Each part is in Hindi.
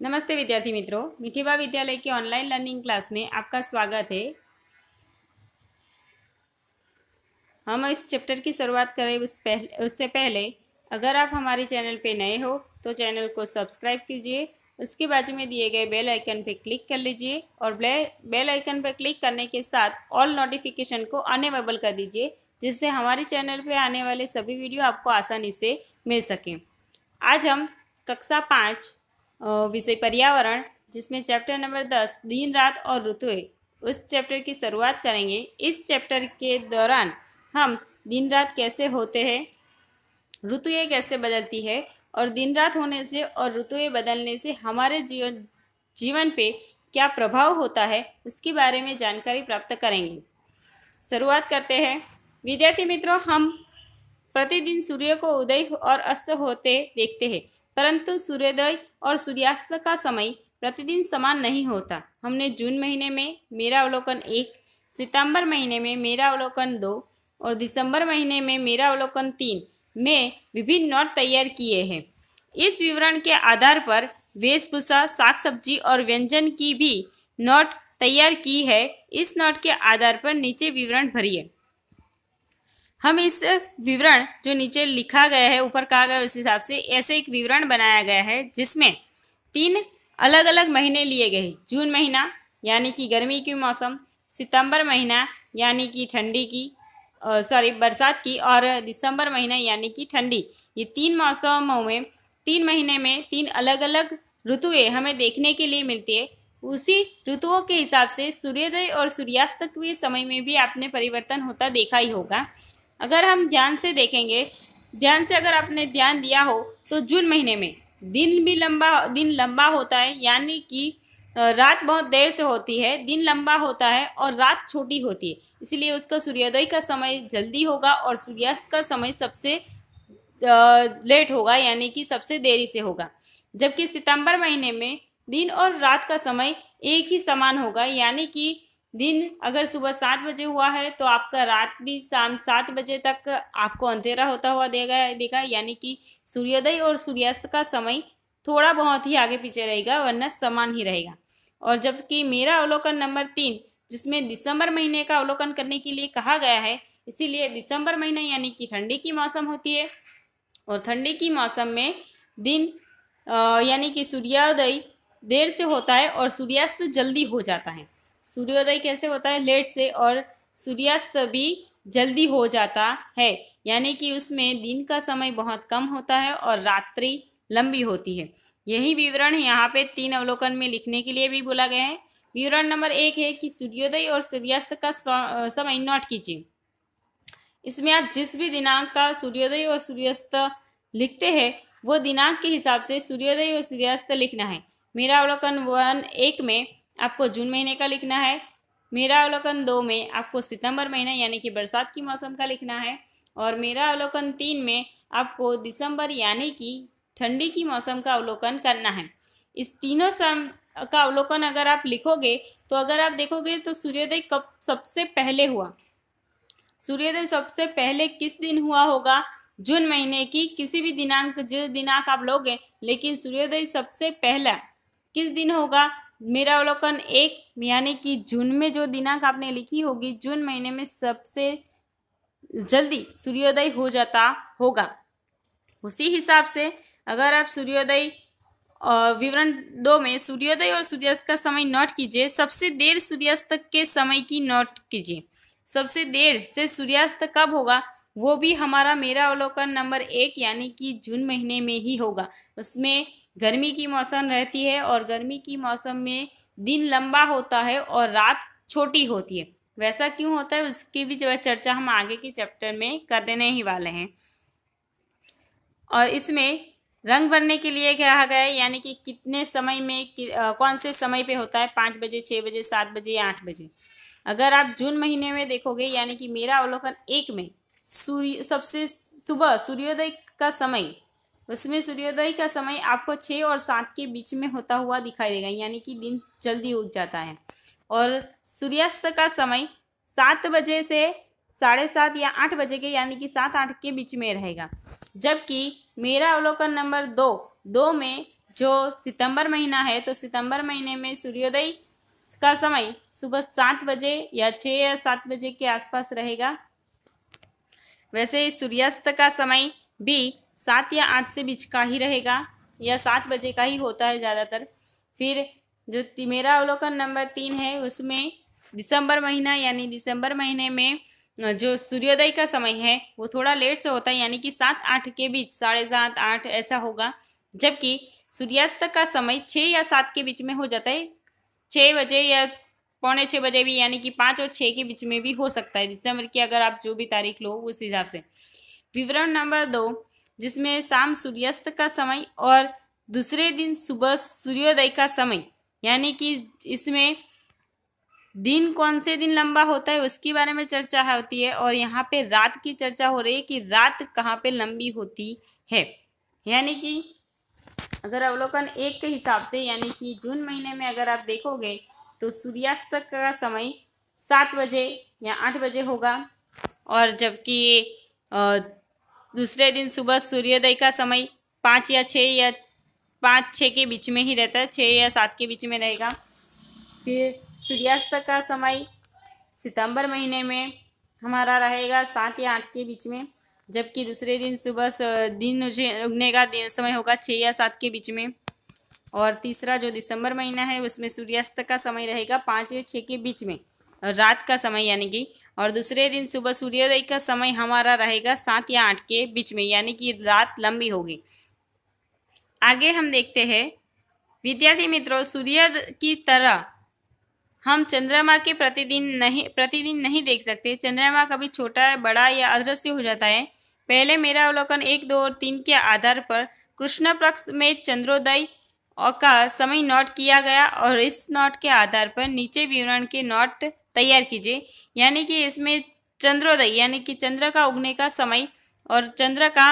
नमस्ते विद्यार्थी मित्रों, मिठीबा विद्यालय की ऑनलाइन लर्निंग क्लास में आपका स्वागत है। हम इस चैप्टर की शुरुआत करें, उस पहले उससे पहले अगर आप हमारे चैनल पे नए हो तो चैनल को सब्सक्राइब कीजिए, उसके बाजू में दिए गए बेल आइकन पर क्लिक कर लीजिए और बेल आइकन पर क्लिक करने के साथ ऑल नोटिफिकेशन को अनेबल कर दीजिए, जिससे हमारे चैनल पर आने वाले सभी वीडियो आपको आसानी से मिल सकें। आज हम कक्षा पाँच विषय पर्यावरण, जिसमें चैप्टर नंबर दस, दिन, रात और ऋतुएँ उस चैप्टर की शुरुआत करेंगे। इस चैप्टर के दौरान हम दिन, रात कैसे होते हैं, ऋतुएँ कैसे बदलती है और दिन, रात होने से और ऋतुएँ बदलने से हमारे जीवन जीवन पे क्या प्रभाव होता है, उसके बारे में जानकारी प्राप्त करेंगे। शुरुआत करते हैं। विद्यार्थी मित्रों, हम प्रतिदिन सूर्य को उदय और अस्त होते देखते हैं। परंतु सूर्योदय और सूर्यास्त का समय प्रतिदिन समान नहीं होता। हमने जून महीने में मेरा अवलोकन एक, सितंबर महीने में मेरा अवलोकन दो और दिसंबर महीने में मेरा अवलोकन तीन में विभिन्न नोट तैयार किए हैं। इस विवरण के आधार पर वेशभूषा साग सब्ज़ी और व्यंजन की भी नोट तैयार की है। इस नोट के आधार पर नीचे विवरण भरिए। हम इस विवरण जो नीचे लिखा गया है, ऊपर कहा गया उस हिसाब से ऐसे एक विवरण बनाया गया है, जिसमें तीन अलग अलग महीने लिए गए जून महीना, यानी कि गर्मी की मौसम, सितंबर महीना, यानी कि ठंडी की सॉरी बरसात की, और दिसंबर महीना, यानी कि ठंडी। ये तीन मौसमों में, तीन महीने में तीन अलग अलग ऋतुएँ हमें देखने के लिए मिलती है। उसी ऋतुओं के हिसाब से सूर्योदय और सूर्यास्त के समय में भी आपने परिवर्तन होता देखा ही होगा। अगर हम ध्यान से देखेंगे, ध्यान से अगर आपने ध्यान दिया हो तो जून महीने में दिन भी लंबा, दिन लंबा होता है, यानी कि रात बहुत देर से होती है, दिन लंबा होता है और रात छोटी होती है। इसलिए उसका सूर्योदय का समय जल्दी होगा और सूर्यास्त का समय सबसे लेट होगा, यानी कि सबसे देरी से होगा। जबकि सितंबर महीने में दिन और रात का समय एक ही समान होगा, यानी कि दिन अगर सुबह सात बजे हुआ है तो आपका रात भी शाम सात बजे तक आपको अंधेरा होता हुआ देगा देगा, यानी कि सूर्योदय और सूर्यास्त का समय थोड़ा बहुत ही आगे पीछे रहेगा, वरना समान ही रहेगा। और जबकि मेरा अवलोकन नंबर तीन, जिसमें दिसंबर महीने का अवलोकन करने के लिए कहा गया है, इसीलिए दिसंबर महीना यानी कि ठंडी की मौसम होती है। और ठंडी की मौसम में दिन यानी कि सूर्योदय देर से होता है और सूर्यास्त जल्दी हो जाता है। सूर्योदय कैसे होता है? लेट से और सूर्यास्त भी जल्दी हो जाता है। यानी कि उसमें दिन का समय बहुत कम होता है और रात्रि लंबी होती है। यही विवरण यहाँ पे तीन अवलोकन में लिखने के लिए भी बोला गया है। विवरण नंबर एक है कि सूर्योदय और सूर्यास्त का समय नोट कीजिए। इसमें आप जिस भी दिनांक का सूर्योदय और सूर्यास्त लिखते हैं, वो दिनांक के हिसाब से सूर्योदय और सूर्यास्त लिखना है। मेरा अवलोकन वन एक में आपको जून महीने का लिखना है, मेरा अवलोकन दो में, आपको सितंबर महीना यानी कि बरसात की मौसम का लिखना है और मेरा अवलोकन तीन में, आपको दिसंबर यानी कि ठंडी की मौसम का अवलोकन करना है। इस तीनों सम, का अवलोकन अगर आप लिखोगे तो अगर आप देखोगे तो सूर्योदय कब सबसे पहले हुआ? सूर्योदय सबसे पहले किस दिन हुआ होगा? जून महीने की किसी भी दिनांक, जिस दिनांक आप लोगे, लेकिन सूर्योदय सबसे पहला किस दिन होगा? मेरा अवलोकन एक, यानी कि जून में जो दिनांक आपने लिखी होगी, जून महीने में सबसे जल्दी सूर्योदय हो जाता होगा। उसी हिसाब से अगर आप सूर्योदय विवरण दो में सूर्योदय और सूर्यास्त का समय नोट कीजिए, सबसे देर सूर्यास्त के समय की नोट कीजिए। सबसे देर से सूर्यास्त कब होगा, वो भी हमारा मेरा अवलोकन नंबर एक, यानी कि जून महीने में ही होगा। उसमें गर्मी की मौसम रहती है और गर्मी की मौसम में दिन लंबा होता है और रात छोटी होती है। वैसा क्यों होता है? उसकी भी जो चर्चा हम आगे के चैप्टर में कर देने ही वाले हैं। और इसमें रंग भरने के लिए कहा गया है? यानी कि कितने समय में कि, आ, कौन से समय पे होता है? पाँच बजे छः बजे सात बजे या आठ बजे। अगर आप जून महीने में देखोगे यानी कि मेरा अवलोकन एक में सूर्य सबसे सुबह सूर्योदय का समय उसमें सूर्योदय का समय आपको छः और सात के बीच में होता हुआ दिखाई देगा, यानी कि दिन जल्दी उग जाता है। और सूर्यास्त का समय सात बजे से साढ़े सात या आठ बजे के, यानी कि सात आठ के बीच में रहेगा। जबकि मेरा अवलोकन नंबर दो दो में जो सितंबर महीना है तो सितंबर महीने में सूर्योदय का समय सुबह सात बजे या छः या सात बजे के आसपास रहेगा। वैसे सूर्यास्त का समय भी सात या आठ से बीच का ही रहेगा, या सात बजे का ही होता है ज़्यादातर। फिर जो मेरा अवलोकन नंबर तीन है, उसमें दिसंबर महीना यानी दिसंबर महीने में जो सूर्योदय का समय है, वो थोड़ा लेट से होता है, यानी कि सात आठ के बीच, साढ़े सात आठ ऐसा होगा। जबकि सूर्यास्त का समय छः या सात के बीच में हो जाता है, छः बजे या पौने छः बजे भी, यानी कि पाँच और छः के बीच में भी हो सकता है। दिसंबर की अगर आप जो भी तारीख लो, उस हिसाब से। विवरण नंबर दो जिसमें शाम सूर्यास्त का समय और दूसरे दिन सुबह सूर्योदय का समय। यानी कि इसमें दिन कौन से दिन लंबा होता है उसके बारे में चर्चा होती है और यहाँ पे रात की चर्चा हो रही है कि रात कहाँ पे लंबी होती है। यानी कि अगर अवलोकन एक के हिसाब से यानी कि जून महीने में अगर आप देखोगे तो सूर्यास्त का समय सात बजे या आठ बजे होगा और जबकि दूसरे दिन सुबह सूर्योदय का समय पाँच या छः या पाँच, छः के बीच में ही रहता है, छः या सात के बीच में रहेगा। फिर सूर्यास्त का समय सितंबर महीने में हमारा रहेगा सात या आठ के बीच में, जबकि दूसरे दिन सुबह दिन उगने का समय होगा छः या सात के बीच में। और तीसरा जो दिसंबर महीना है, उसमें सूर्यास्त का समय रहेगा पाँच या छः के बीच में। रात का समय यानी कि और दूसरे दिन सुबह सूर्योदय का समय हमारा रहेगा सात या आठ के बीच में, यानी कि रात लंबी होगी। आगे हम देखते हैं। विद्यार्थी मित्रों सूर्य की तरह हम चंद्रमा के प्रतिदिन नहीं प्रतिदिन नहीं देख सकते। चंद्रमा कभी छोटा, बड़ा या अदृश्य हो जाता है। पहले मेरा अवलोकन एक, दो और तीन के आधार पर कृष्ण पक्ष में चंद्रोदय का समय नोट किया गया और इस नोट के आधार पर नीचे विवरण के नोट तैयार कीजिए। यानी कि इसमें चंद्रोदय, यानी कि चंद्र का उगने का समय और चंद्र का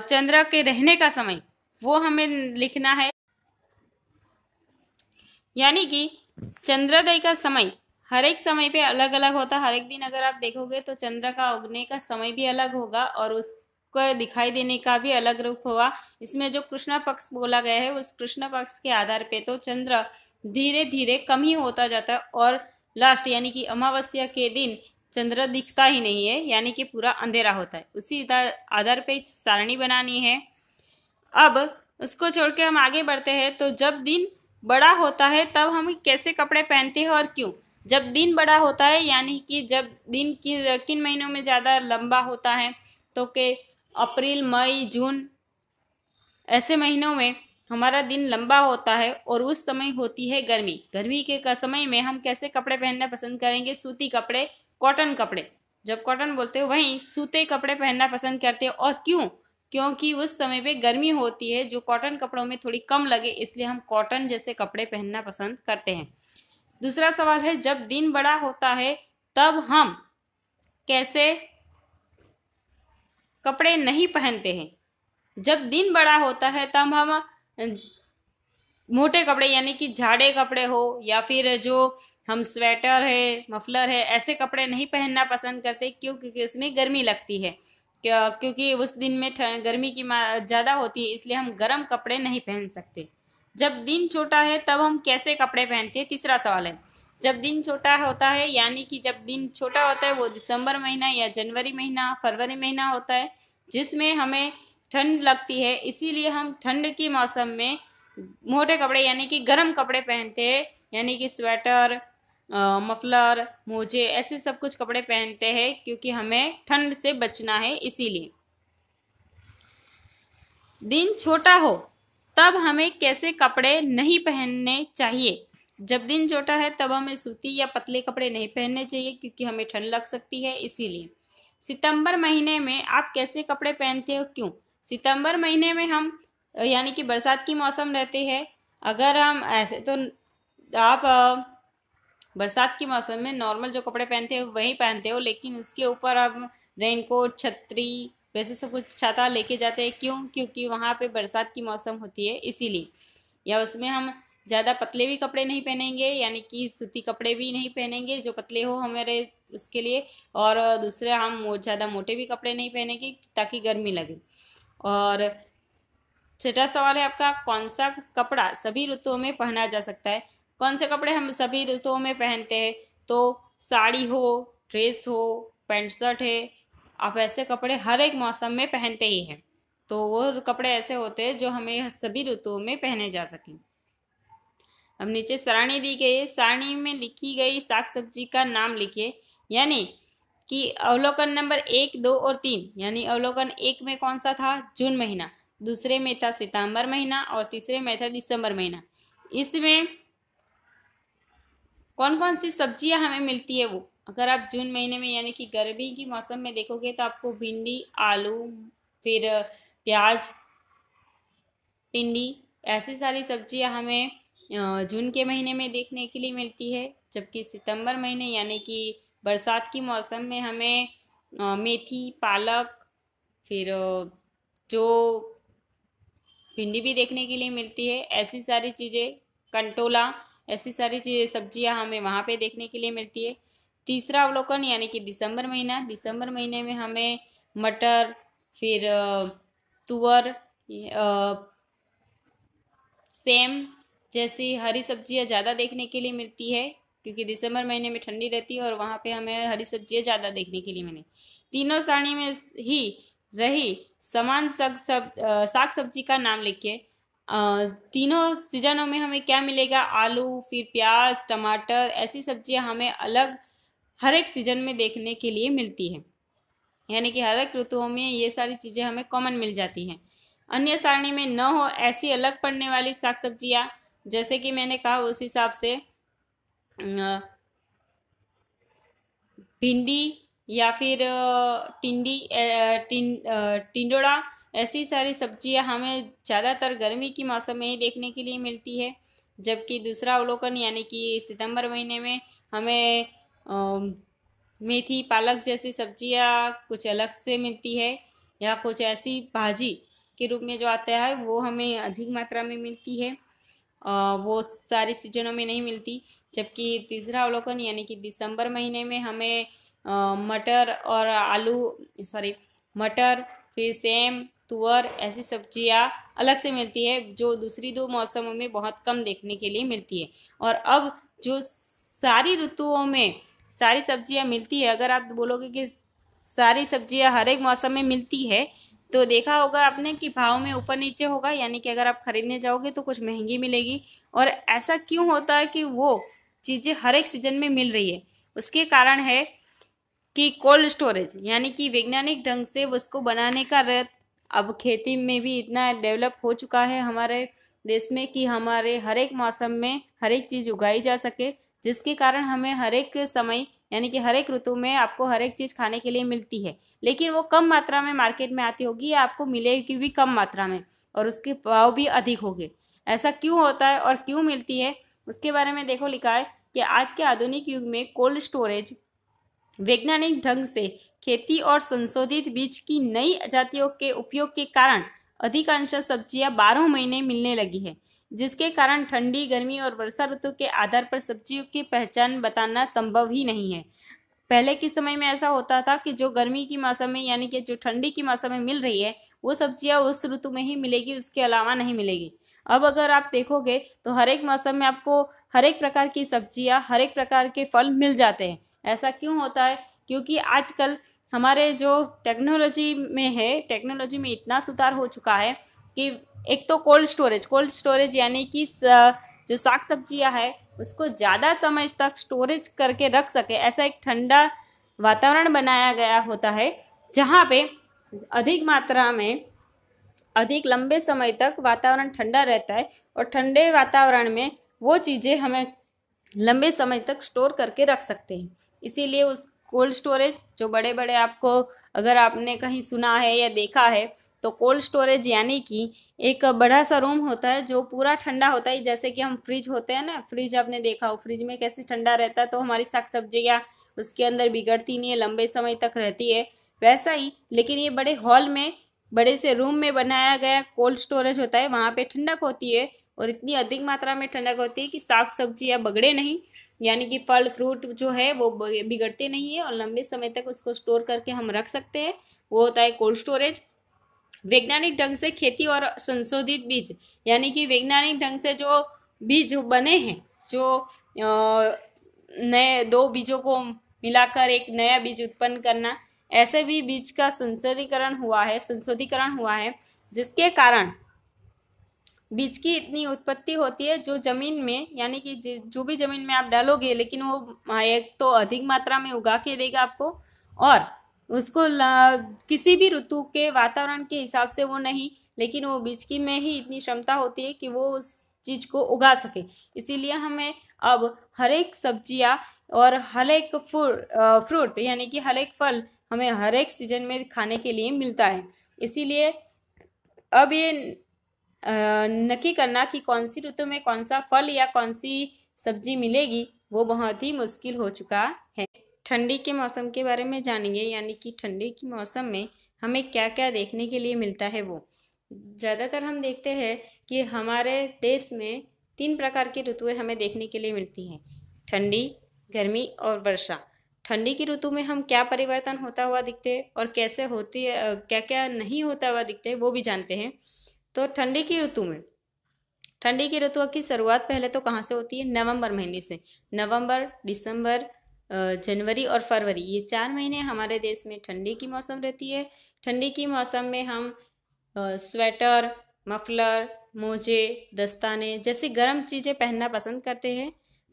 चंद्र के रहने का समय, वो हमें लिखना है। यानी कि चंद्रोदय का समय, हर एक समय पे अलग अलग होता है हर एक दिन अगर आप देखोगे तो चंद्र का उगने का समय भी अलग होगा और उसको दिखाई देने का भी अलग रूप हुआ। इसमें जो कृष्ण पक्ष बोला गया है, उस कृष्ण पक्ष के आधार पे तो चंद्र धीरे धीरे कम ही होता जाता है और लास्ट यानी कि अमावस्या के दिन चंद्र दिखता ही नहीं है, यानी कि पूरा अंधेरा होता है। उसी आधार पे सारणी बनानी है। अब उसको छोड़ के हम आगे बढ़ते हैं तो जब दिन बड़ा होता है, तब हम कैसे कपड़े पहनते हैं और क्यों? जब दिन बड़ा होता है, यानी कि जब दिन की किन महीनों में ज़्यादा लंबा होता है तो के अप्रैल, मई, जून, ऐसे महीनों में हमारा दिन लंबा होता है और उस समय होती है गर्मी। गर्मी के समय में हम कैसे कपड़े पहनना पसंद करेंगे? सूती कपड़े, कॉटन कपड़े। जब कॉटन बोलते हो, वहीं सूते कपड़े पहनना पसंद करते हो। और क्यों? क्योंकि उस समय पे गर्मी होती है, जो कॉटन कपड़ों में थोड़ी कम लगे, इसलिए हम कॉटन जैसे कपड़े पहनना पसंद करते हैं। दूसरा सवाल है, जब दिन बड़ा होता है, तब हम कैसे कपड़े नहीं पहनते हैं। जब दिन बड़ा होता है, तब हम, मोटे कपड़े यानी कि झाड़े कपड़े हो या फिर जो हम स्वेटर है, मफलर है, ऐसे कपड़े नहीं पहनना पसंद करते क्यों? क्योंकि उसमें गर्मी लगती है। क्या, क्योंकि उस दिन में गर्मी की ज़्यादा होती है, इसलिए हम गर्म कपड़े नहीं पहन सकते। जब दिन छोटा है, तब हम कैसे कपड़े पहनते हैं? तीसरा सवाल है। जब दिन छोटा होता है, यानी कि जब दिन छोटा होता है, वो दिसंबर महीना या जनवरी महीना, फरवरी महीना होता है, जिसमें हमें ठंड लगती है। इसीलिए हम ठंड के मौसम में मोटे कपड़े, यानी कि गर्म कपड़े पहनते हैं, यानी कि स्वेटर मफलर, मोजे, ऐसे सब कुछ कपड़े पहनते हैं, क्योंकि हमें ठंड से बचना है इसीलिए। दिन छोटा हो, तब हमें कैसे कपड़े नहीं पहनने चाहिए? जब दिन छोटा है, तब हमें सूती या पतले कपड़े नहीं पहनने चाहिए क्योंकि हमें ठंड लग सकती है, इसीलिए। सितंबर महीने में आप कैसे कपड़े पहनते हो? क्यों? सितंबर महीने में हम, यानी कि बरसात की मौसम रहते हैं, अगर हम ऐसे तो आप बरसात के मौसम में नॉर्मल जो कपड़े पहनते हो, वही पहनते हो, लेकिन उसके ऊपर आप रेनकोट, छतरी, वैसे सब कुछ छाता लेके जाते हैं। क्यों? क्योंकि वहाँ पे बरसात की मौसम होती है, इसीलिए। या उसमें हम ज़्यादा पतले भी कपड़े नहीं पहनेंगे, यानी कि सूती कपड़े भी नहीं पहनेंगे, जो पतले हो हमारे उसके लिए, और दूसरे हम ज़्यादा मोटे भी कपड़े नहीं पहनेंगे ताकि गर्मी लगे। और छठा सवाल है आपका कौन सा कपड़ा सभी ऋतुओं में पहना जा सकता है? कौन से कपड़े हम सभी ऋतुओं में पहनते हैं? तो साड़ी हो, ड्रेस हो, पैंट शर्ट है, आप ऐसे कपड़े हर एक मौसम में पहनते ही हैं। तो वो कपड़े ऐसे होते हैं जो हमें सभी ऋतुओं में पहने जा सकें। अब नीचे सारणी दी गई है। सारणी में लिखी गई साग सब्ज़ी का नाम लिखिए। यानी कि अवलोकन नंबर एक, दो और तीन। यानी अवलोकन एक में कौन सा था? जून महीना। दूसरे में था सितंबर महीना और तीसरे में था दिसंबर महीना। इसमें कौन कौन सी सब्ज़ियाँ हमें मिलती है वो? अगर आप जून महीने में, यानी कि गर्मी की मौसम में देखोगे तो आपको भिंडी, आलू, फिर प्याज टिंडी ऐसी सारी सब्ज़ियाँ हमें जून के महीने में देखने के लिए मिलती है, जबकि सितंबर महीने यानी कि बरसात की मौसम में हमें मेथी, पालक, फिर जो भिंडी भी देखने के लिए मिलती है, ऐसी सारी चीज़ें, कंटोला, ऐसी सारी चीज़ें, सब्ज़ियाँ हमें वहाँ पे देखने के लिए मिलती है। तीसरा अवलोकन यानी कि दिसंबर महीना, दिसंबर महीने में हमें मटर, फिर तुअर सेम जैसी हरी सब्ज़ियाँ ज़्यादा देखने के लिए मिलती है, क्योंकि दिसंबर महीने में ठंडी रहती है और वहाँ पे हमें हरी सब्ज़ियाँ ज़्यादा देखने के लिए मिले। तीनों सारणी में ही रही समान सग सब साग सब्ज़ी का नाम लिखिए। तीनों सीजनों में हमें क्या मिलेगा? आलू, फिर प्याज, टमाटर, ऐसी सब्ज़ियाँ हमें अलग हर एक सीज़न में देखने के लिए मिलती है। यानी कि हर एक ऋतुओं में ये सारी चीज़ें हमें कॉमन मिल जाती हैं। अन्य सारणी में न हो ऐसी अलग पड़ने वाली साग सब्ज़ियाँ जैसे कि मैंने कहा उस हिसाब से भिंडी या फिर टिंडी टिंडोड़ा, ऐसी सारी सब्ज़ियाँ हमें ज़्यादातर गर्मी की मौसम में ही देखने के लिए मिलती है। जबकि दूसरा अवलोकन यानी कि सितंबर महीने में हमें मेथी, पालक जैसी सब्ज़ियाँ कुछ अलग से मिलती है या कुछ ऐसी भाजी के रूप में जो आता है वो हमें अधिक मात्रा में मिलती है। वो सारी सीजनों में नहीं मिलती, जबकि तीसरा अवलोकन यानी कि दिसंबर महीने में हमें मटर और आलू, सॉरी, मटर, फिर सेम, तुअर, ऐसी सब्ज़ियाँ अलग से मिलती है, जो दूसरी दो मौसमों में बहुत कम देखने के लिए मिलती है। और अब जो सारी ऋतुओं में सारी सब्ज़ियाँ मिलती है, अगर आप बोलोगे कि सारी सब्ज़ियाँ हर एक मौसम में मिलती है तो देखा होगा आपने कि भाव में ऊपर नीचे होगा, यानी कि अगर आप खरीदने जाओगे तो कुछ महँगी मिलेगी। और ऐसा क्यों होता है कि वो चीज़ें हर एक सीज़न में मिल रही है? उसके कारण है कि कोल्ड स्टोरेज, यानी कि वैज्ञानिक ढंग से उसको बनाने का रत अब खेती में भी इतना डेवलप हो चुका है हमारे देश में कि हमारे हर एक मौसम में हर एक चीज़ उगाई जा सके, जिसके कारण हमें हर एक समय यानी कि हर एक ऋतु में आपको हर एक चीज़ खाने के लिए मिलती है। लेकिन वो कम मात्रा में मार्केट में आती होगी या आपको मिलेगी भी कम मात्रा में और उसके भाव भी अधिक होंगे। ऐसा क्यों होता है और क्यों मिलती है? उसके बारे में देखो लिखा है कि आज के आधुनिक युग में कोल्ड स्टोरेज वैज्ञानिक ढंग से खेती और संशोधित बीज की नई जातियों के उपयोग के कारण अधिकांश सब्ज़ियाँ बारह महीने मिलने लगी है। जिसके कारण ठंडी, गर्मी और वर्षा ऋतु के आधार पर सब्जियों की पहचान बताना संभव ही नहीं है। पहले के समय में ऐसा होता था कि जो गर्मी की मौसम में, यानी कि जो ठंडी की मौसम में मिल रही है, वो सब्ज़ियाँ उस ऋतु में ही मिलेगी, उसके अलावा नहीं मिलेगी। अब अगर आप देखोगे तो हर एक मौसम में आपको हर एक प्रकार की सब्ज़ियाँ, हर एक प्रकार के फल मिल जाते हैं। ऐसा क्यों होता है? क्योंकि आजकल हमारे जो टेक्नोलॉजी में है, टेक्नोलॉजी में इतना सुधार हो चुका है कि एक तो कोल्ड स्टोरेज कोल्ड स्टोरेज यानी कि जो साग सब्ज़ियाँ है, उसको ज़्यादा समय तक स्टोरेज करके रख सके, ऐसा एक ठंडा वातावरण बनाया गया होता है, जहाँ पे अधिक मात्रा में अधिक लंबे समय तक वातावरण ठंडा रहता है और ठंडे वातावरण में वो चीज़ें हमें लंबे समय तक स्टोर करके रख सकते हैं। इसीलिए उस कोल्ड स्टोरेज जो बड़े बड़े आपको, अगर आपने कहीं सुना है या देखा है तो कोल्ड स्टोरेज यानी कि एक बड़ा सा रूम होता है जो पूरा ठंडा होता है। जैसे कि हम फ्रिज होते हैं ना, फ्रिज आपने देखा हो, फ्रिज में कैसे ठंडा रहता है तो हमारी साग सब्ज़ियाँ उसके अंदर बिगड़ती नहीं है, लंबे समय तक रहती है, वैसा ही। लेकिन ये बड़े हॉल में, बड़े से रूम में बनाया गया कोल्ड स्टोरेज होता है, वहाँ पे ठंडक होती है और इतनी अधिक मात्रा में ठंडक होती है कि साग सब्ज़ियाँ बगड़े नहीं, यानी कि फल, फ्रूट जो है वो बिगड़ते नहीं है और लंबे समय तक उसको स्टोर करके हम रख सकते हैं। वो होता है कोल्ड स्टोरेज। वैज्ञानिक ढंग से खेती और संशोधित बीज, यानी कि वैज्ञानिक ढंग से जो बीज बने हैं, जो नए दो बीजों को मिलाकर एक नया बीज उत्पन्न करना, ऐसे भी बीज का संशोधीकरण हुआ है, संशोधीकरण हुआ है, जिसके कारण बीज की इतनी उत्पत्ति होती है, जो ज़मीन में, यानी कि जो भी ज़मीन में आप डालोगे, लेकिन वो, एक तो अधिक मात्रा में उगा के देगा आपको, और उसको किसी भी ऋतु के वातावरण के हिसाब से वो नहीं, लेकिन वो बीज की में ही इतनी क्षमता होती है कि वो उस चीज़ को उगा सके। इसीलिए हमें अब हर एक सब्ज़ियाँ और हर एक फ्रूट, यानी कि हर एक फल हमें हर एक सीज़न में खाने के लिए मिलता है। इसीलिए अब ये नक्की करना कि कौन सी ऋतु में कौन सा फल या कौन सी सब्ज़ी मिलेगी, वो बहुत ही मुश्किल हो चुका है। ठंडी के मौसम के बारे में जानेंगे, यानी कि ठंडी के मौसम में हमें क्या क्या देखने के लिए मिलता है वो। ज़्यादातर हम देखते हैं कि हमारे देश में तीन प्रकार की ऋतुएँ हमें देखने के लिए मिलती हैं, ठंडी, गर्मी और वर्षा। ठंडी की ऋतु में हम क्या परिवर्तन होता हुआ दिखते हैं और कैसे होती है क्या क्या नहीं होता हुआ दिखते हैं वो भी जानते हैं। तो ठंडी की ऋतु में, ठंडी की ऋतु की शुरुआत पहले तो कहाँ से होती है? नवंबर महीने से। नवंबर, दिसंबर जनवरी और फरवरी। ये चार महीने हमारे देश में ठंडी की मौसम रहती है। ठंडी की मौसम में हम स्वेटर, मफलर, मोजे, दस्ताने जैसी गर्म चीज़ें पहनना पसंद करते हैं।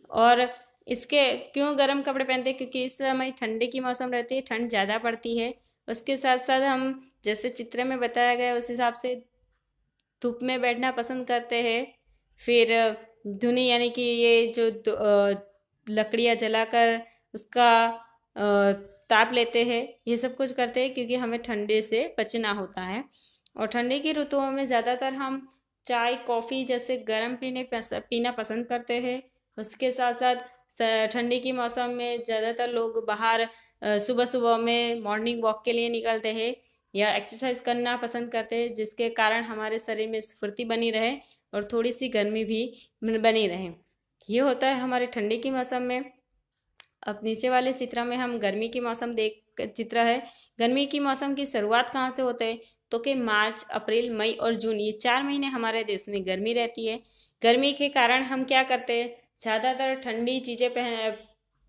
और इसके क्यों गर्म कपड़े पहनते हैं? क्योंकि इस समय ठंडी की मौसम रहती है, ठंड ज़्यादा पड़ती है। उसके साथ साथ हम, जैसे चित्र में बताया गया, उस हिसाब से धूप में बैठना पसंद करते हैं। फिर धुनी यानी कि ये जो लकड़ियाँ जलाकर उसका ताप लेते हैं, ये सब कुछ करते हैं क्योंकि हमें ठंडे से बचना होता है। और ठंडी की ऋतुओं में ज़्यादातर हम चाय, कॉफ़ी जैसे गर्म पीने पीना पसंद करते हैं। उसके साथ साथ ठंडी के मौसम में ज़्यादातर लोग बाहर सुबह सुबह में मॉर्निंग वॉक के लिए निकलते हैं या एक्सरसाइज करना पसंद करते हैं, जिसके कारण हमारे शरीर में स्फूर्ति बनी रहे और थोड़ी सी गर्मी भी बनी रहे। ये होता है हमारे ठंडी के मौसम में। अब नीचे वाले चित्र में हम गर्मी के मौसम देख चित्र है। गर्मी की मौसम की शुरुआत कहाँ से होते है? तो कि मार्च, अप्रैल, मई और जून, ये चार महीने हमारे देश में गर्मी रहती है। गर्मी के कारण हम क्या करते हैं? ज़्यादातर ठंडी चीज़ें पहन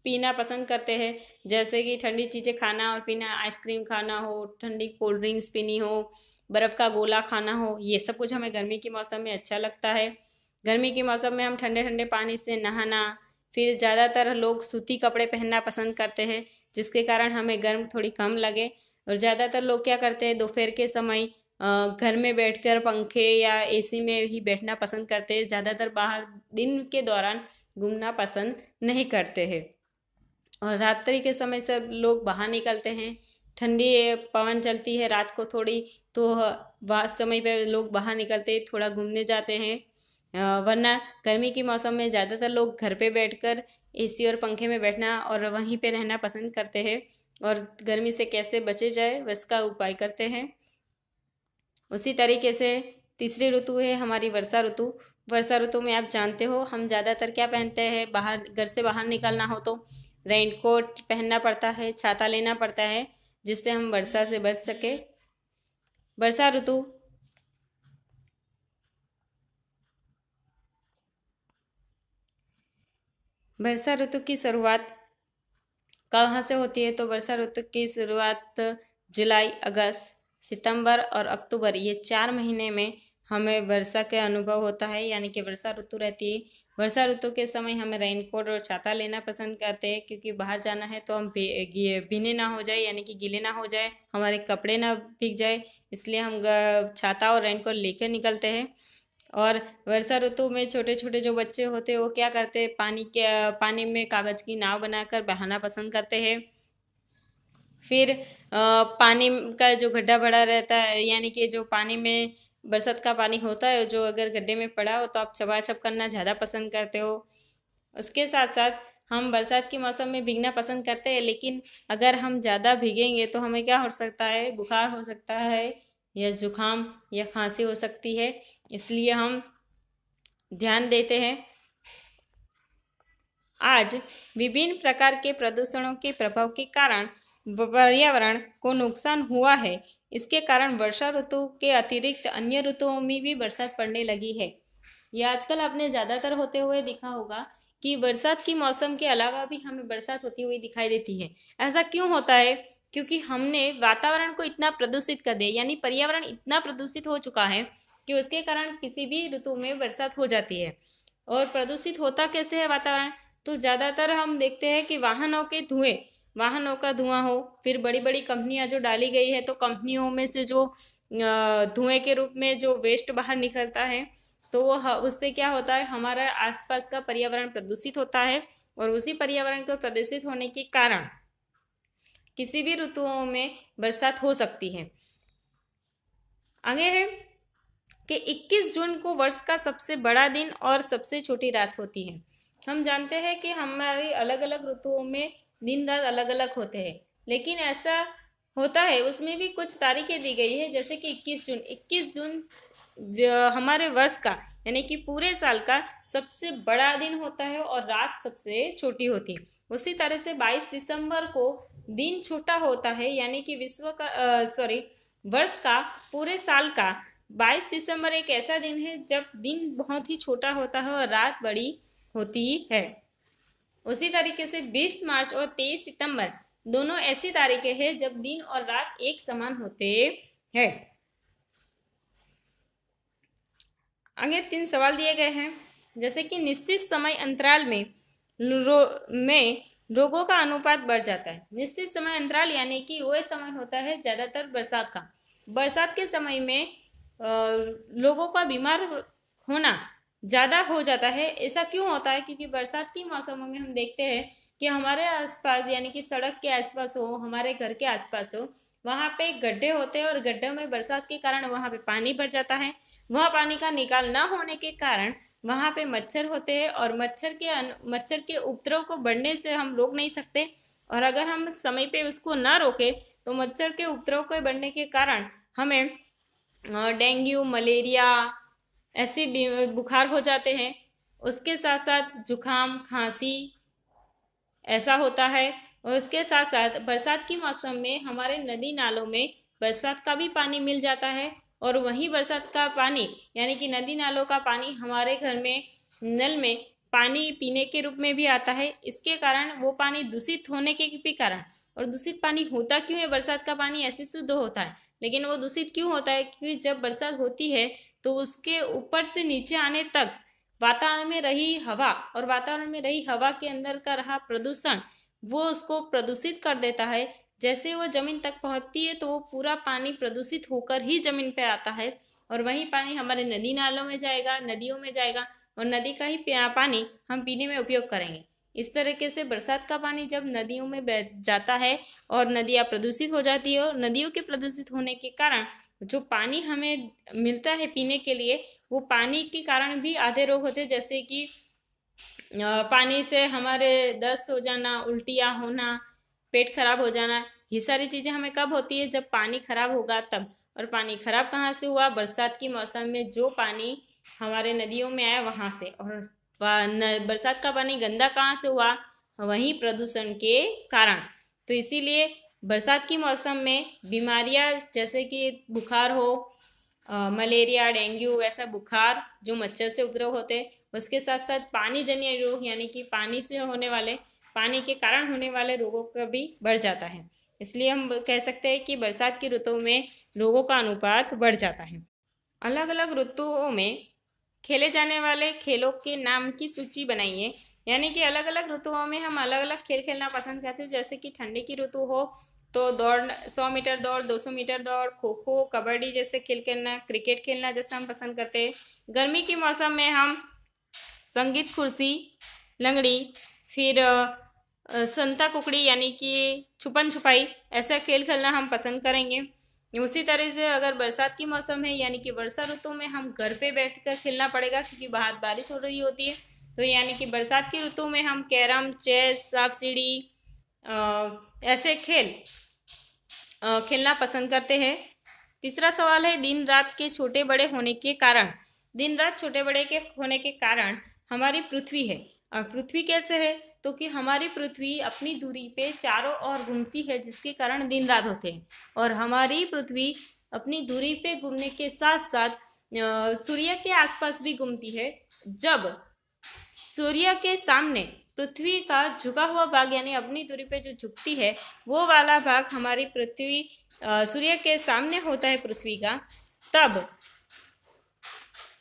पीना पसंद करते हैं। जैसे कि ठंडी चीज़ें खाना और पीना, आइसक्रीम खाना हो, ठंडी कोल्ड ड्रिंक्स पीनी हो, बर्फ़ का गोला खाना हो, ये सब कुछ हमें गर्मी के मौसम में अच्छा लगता है। गर्मी के मौसम में हम ठंडे ठंडे पानी से नहाना फिर ज़्यादातर लोग सूती कपड़े पहनना पसंद करते हैं, जिसके कारण हमें गर्म थोड़ी कम लगे। और ज़्यादातर लोग क्या करते हैं, दोपहर के समय घर में बैठकर पंखे या एसी में ही बैठना पसंद करते हैं। ज़्यादातर बाहर दिन के दौरान घूमना पसंद नहीं करते हैं। और रात्रि के समय सब लोग बाहर निकलते हैं। ठंडी पवन चलती है रात को थोड़ी तो समय पर लोग बाहर निकलते, थोड़ा घूमने जाते हैं। वरना गर्मी के मौसम में ज़्यादातर लोग घर पे बैठकर एसी और पंखे में बैठना और वहीं पे रहना पसंद करते हैं। और गर्मी से कैसे बचे जाए उसका उपाय करते हैं। उसी तरीके से तीसरी ऋतु है हमारी वर्षा ऋतु। वर्षा ऋतु में आप जानते हो, हम ज़्यादातर क्या पहनते हैं? बाहर, घर से बाहर निकलना हो तो रेनकोट पहनना पड़ता है, छाता लेना पड़ता है, जिससे हम वर्षा से बच सके। वर्षा ऋतु वर्षा ऋतु की शुरुआत कहाँ से होती है? तो वर्षा ऋतु की शुरुआत जुलाई, अगस्त, सितंबर और अक्टूबर। ये चार महीने में हमें वर्षा के अनुभव होता है, यानी कि वर्षा ऋतु रहती है। वर्षा ऋतु के समय हमें रेनकोट और छाता लेना पसंद करते हैं, क्योंकि बाहर जाना है तो हम भीने ना हो जाए, यानी कि गीले ना हो जाए, हमारे कपड़े ना भीग जाए, इसलिए हम छाता और रेनकोट लेकर निकलते हैं। और वर्षा ऋतु में छोटे छोटे जो बच्चे होते हैं, वो क्या करते हैं? पानी के, पानी में कागज़ की नाव बनाकर बहाना पसंद करते हैं। फिर पानी का जो गड्ढा बड़ा रहता है, यानी कि जो पानी में बरसात का पानी होता है, जो अगर गड्ढे में पड़ा हो तो आप चप करना ज़्यादा पसंद करते हो। उसके साथ साथ हम बरसात के मौसम में भीगना पसंद करते हैं, लेकिन अगर हम ज़्यादा भीगेंगे तो हमें क्या हो सकता है? बुखार हो सकता है या ज़ुकाम या खांसी हो सकती है। इसलिए हम ध्यान देते हैं। आज विभिन्न प्रकार के प्रदूषणों के प्रभाव के कारण पर्यावरण को नुकसान हुआ है। इसके कारण वर्षा ऋतु के अतिरिक्त अन्य ऋतुओं में भी बरसात पड़ने लगी है। ये आजकल आपने ज़्यादातर होते हुए दिखा होगा कि बरसात की मौसम के अलावा भी हमें बरसात होती हुई दिखाई देती है। ऐसा क्यों होता है? क्योंकि हमने वातावरण को इतना प्रदूषित कर दिया, यानी पर्यावरण इतना प्रदूषित हो चुका है कि उसके कारण किसी भी ऋतु में बरसात हो जाती है। और प्रदूषित होता कैसे है वातावरण? तो ज़्यादातर हम देखते हैं कि वाहनों के धुएँ, वाहनों का धुआँ हो, फिर बड़ी बड़ी कंपनियाँ जो डाली गई है तो कंपनियों में से जो धुएँ के रूप में जो वेस्ट बाहर निकलता है तो वो उससे क्या होता है? हमारा आसपास का पर्यावरण प्रदूषित होता है और उसी पर्यावरण को प्रदूषित होने के कारण किसी भी ऋतुओं में बरसात हो सकती है। आगे है कि 21 जून को वर्ष का सबसे बड़ा दिन और सबसे छोटी रात होती है। हम जानते हैं कि हमारी अलग अलग ऋतुओं में दिन रात अलग अलग होते हैं, लेकिन ऐसा होता है, उसमें भी कुछ तारीखें दी गई है, जैसे कि 21 जून। 21 जून हमारे वर्ष का, यानी कि पूरे साल का सबसे बड़ा दिन होता है और रात सबसे छोटी होती है। उसी तरह से 22 दिसंबर को दिन छोटा होता है, यानी कि विश्व का सॉरी वर्ष का, पूरे साल का। 22 दिसंबर एक ऐसा दिन है जब दिन बहुत ही छोटा होता है और रात बड़ी होती है। उसी तरीके से 20 मार्च और 23 सितंबर दोनों ऐसी तारीखें हैं जब दिन और रात एक समान होते हैं। आगे तीन सवाल दिए गए हैं। जैसे कि निश्चित समय अंतराल में, रो, में रोगों का अनुपात बढ़ जाता है। निश्चित समय अंतराल यानी कि वह समय होता है ज़्यादातर बरसात का। बरसात के समय में लोगों का बीमार होना ज़्यादा हो जाता है। ऐसा क्यों होता है? क्योंकि बरसात के मौसमों में हम देखते हैं कि हमारे आसपास यानी कि सड़क के आसपास हो, हमारे घर के आसपास हो, वहाँ पे गड्ढे होते हैं और गड्ढों में बरसात के कारण वहाँ पे पानी भर जाता है। वह पानी का निकाल न होने के कारण वहाँ पे मच्छर होते हैं और मच्छर के अन, मच्छर के उपद्रव को बढ़ने से हम रोक नहीं सकते। और अगर हम समय पे उसको ना रोके तो मच्छर के उपद्रव के बढ़ने के कारण हमें डेंगू मलेरिया ऐसे बुखार हो जाते हैं। उसके साथ साथ जुखाम खांसी ऐसा होता है। और उसके साथ साथ बरसात के मौसम में हमारे नदी नालों में बरसात का भी पानी मिल जाता है। और वही बरसात का पानी, यानी कि नदी नालों का पानी हमारे घर में, नल में पानी पीने के रूप में भी आता है। इसके कारण वो पानी दूषित होने के भी कारण, और दूषित पानी होता क्यों है? बरसात का पानी ऐसे शुद्ध होता है, लेकिन वो दूषित क्यों होता है? क्योंकि जब बरसात होती है तो उसके ऊपर से नीचे आने तक वातावरण में रही हवा, और वातावरण में रही हवा के अंदर का रहा प्रदूषण, वो उसको प्रदूषित कर देता है। जैसे वो ज़मीन तक पहुँचती है तो वो पूरा पानी प्रदूषित होकर ही ज़मीन पर आता है और वही पानी हमारे नदी नालों में जाएगा, नदियों में जाएगा और नदी का ही पानी हम पीने में उपयोग करेंगे। इस तरीके से बरसात का पानी जब नदियों में बह, जाता है और नदियाँ प्रदूषित हो जाती है और नदियों के प्रदूषित होने के कारण जो पानी हमें मिलता है पीने के लिए, वो पानी के कारण भी आधे रोग होते जैसे कि पानी से हमारे दस्त हो जाना, उल्टियाँ होना पेट खराब हो जाना ये सारी चीज़ें हमें कब होती है? जब पानी खराब होगा तब। और पानी खराब कहाँ से हुआ? बरसात के मौसम में जो पानी हमारे नदियों में आया वहाँ से। और बरसात का पानी गंदा कहाँ से हुआ? वहीं प्रदूषण के कारण। तो इसीलिए बरसात के मौसम में बीमारियाँ जैसे कि बुखार हो आ, मलेरिया डेंगू ऐसा बुखार जो मच्छर से उपद्रव होते उसके साथ साथ पानी जन्य रोग यानी कि पानी से होने वाले पानी के कारण होने वाले रोगों का भी बढ़ जाता है। इसलिए हम कह सकते हैं कि बरसात की ऋतुओं में रोगों का अनुपात बढ़ जाता है। अलग अलग ऋतुओं में खेले जाने वाले खेलों के नाम की सूची बनाइए। यानी कि अलग अलग ऋतुओं में हम अलग अलग खेल खेलना पसंद करते हैं। जैसे कि ठंडी की ऋतु हो तो दौड़, सौ मीटर दौड़, दो सौ मीटर दौड़, खो खो, कबड्डी जैसे खेल खेलना, क्रिकेट खेलना जैसे हम पसंद करते हैं। गर्मी के मौसम में हम संगीत, कुर्सी, लंगड़ी, फिर संता कुकड़ी यानी कि छुपन छुपाई ऐसा खेल खेलना हम पसंद करेंगे। उसी तरह से अगर बरसात की मौसम है यानी कि वर्षा ऋतु में हम घर पे बैठकर खेलना पड़ेगा क्योंकि बाहर बारिश हो रही होती है। तो यानी कि बरसात की ऋतु में हम कैरम चेस सांप सीढ़ी ऐसे खेल आ, खेलना पसंद करते हैं। तीसरा सवाल है दिन रात के छोटे बड़े होने के कारण। दिन रात छोटे बड़े के होने के कारण हमारी पृथ्वी है। और पृथ्वी कैसे है? तो कि हमारी पृथ्वी अपनी दूरी पे चारों ओर घूमती है, जिसके कारण दिन रात होते हैं। और हमारी पृथ्वी अपनी दूरी पे घूमने के साथ साथ सूर्य के आसपास भी घूमती है। जब सूर्य के सामने पृथ्वी का झुका हुआ भाग यानी अपनी दूरी पे जो झुकती है, वो वाला भाग हमारी पृथ्वी सूर्य के सामने होता है पृथ्वी का, तब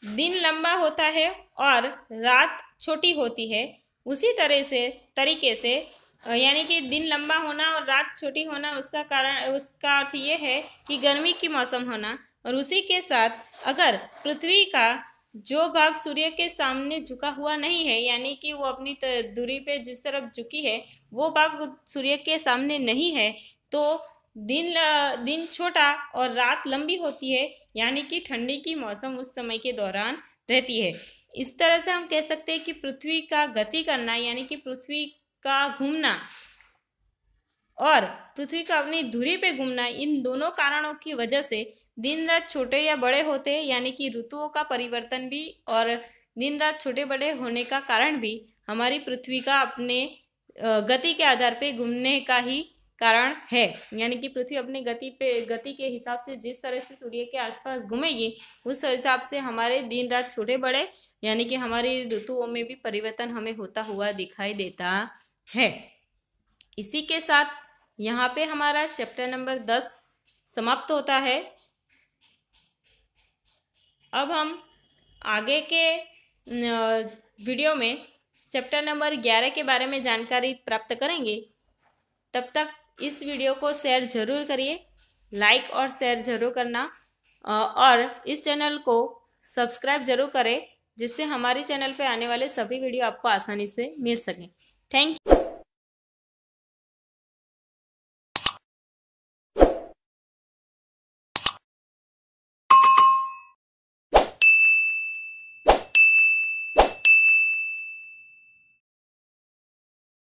दिन लंबा होता है और रात छोटी होती है। उसी तरह से, तरीके से यानी कि दिन लंबा होना और रात छोटी होना उसका कारण, उसका अर्थ ये है कि गर्मी की मौसम होना। और उसी के साथ अगर पृथ्वी का जो भाग सूर्य के सामने झुका हुआ नहीं है, यानी कि वो अपनी दूरी पे जिस तरफ़ झुकी है, वो भाग सूर्य के सामने नहीं है तो दिन दिन छोटा और रात लंबी होती है, यानी कि ठंडी की मौसम उस समय के दौरान रहती है। इस तरह से हम कह सकते हैं कि पृथ्वी का गति करना, यानी कि पृथ्वी का घूमना और पृथ्वी का अपनी दूरी पे घूमना, इन दोनों कारणों की वजह से दिन रात छोटे या बड़े होते हैं, यानी कि ऋतुओं का परिवर्तन भी और दिन रात छोटे बड़े होने का कारण भी हमारी पृथ्वी का अपने गति के आधार पे घूमने का ही कारण है। यानी कि पृथ्वी अपनी गति पे, गति के हिसाब से जिस तरह से सूर्य के आसपास घूमेगी, उस हिसाब से हमारे दिन रात छोटे बड़े, यानी कि हमारी ऋतुओं में भी परिवर्तन हमें होता हुआ दिखाई देता है। इसी के साथ यहाँ पे हमारा चैप्टर नंबर दस समाप्त होता है। अब हम आगे के वीडियो में चैप्टर नंबर ग्यारह के बारे में जानकारी प्राप्त करेंगे। तब तक इस वीडियो को शेयर ज़रूर करिए लाइक और शेयर ज़रूर करना और इस चैनल को सब्सक्राइब ज़रूर करें, जिससे हमारे चैनल पर आने वाले सभी वीडियो आपको आसानी से मिल सकें। Thank you